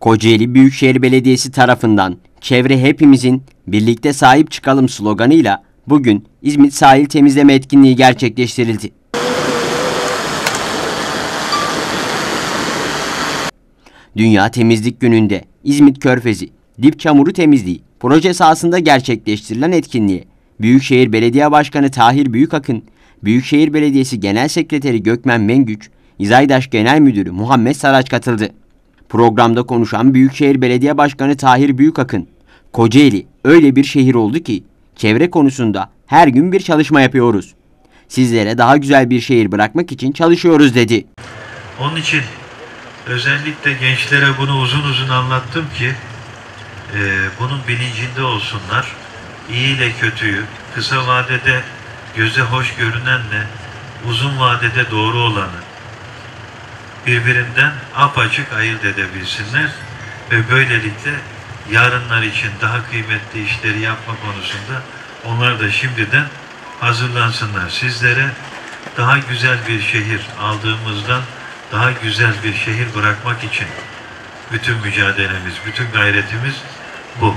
Kocaeli Büyükşehir Belediyesi tarafından çevre hepimizin birlikte sahip çıkalım sloganıyla bugün İzmit sahil temizleme etkinliği gerçekleştirildi. Dünya Temizlik Günü'nde İzmit Körfezi Dip Çamuru Temizliği proje sahasında gerçekleştirilen etkinliğe Büyükşehir Belediye Başkanı Tahir Büyükakın, Büyükşehir Belediyesi Genel Sekreteri Gökmen Mengüç, İzaydaş Genel Müdürü Muhammed Saraç katıldı. Programda konuşan Büyükşehir Belediye Başkanı Tahir Büyükakın, Kocaeli öyle bir şehir oldu ki çevre konusunda her gün bir çalışma yapıyoruz. Sizlere daha güzel bir şehir bırakmak için çalışıyoruz dedi. Onun için özellikle gençlere bunu uzun uzun anlattım ki e, bunun bilincinde olsunlar. İyi ile kötüyü, kısa vadede göze hoş görünenle uzun vadede doğru olanı birbirinden apaçık ayırt edebilsinler ve böylelikle yarınlar için daha kıymetli işleri yapma konusunda onlar da şimdiden hazırlansınlar. Sizlere daha güzel bir şehir aldığımızdan daha güzel bir şehir bırakmak için bütün mücadelemiz, bütün gayretimiz bu.